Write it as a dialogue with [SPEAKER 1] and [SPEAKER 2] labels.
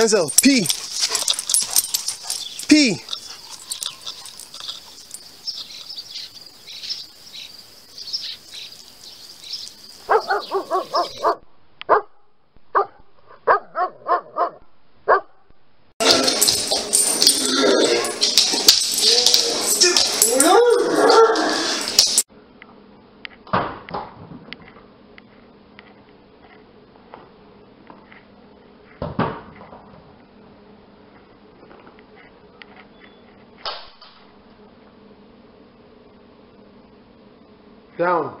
[SPEAKER 1] Denzel, P. P. Down.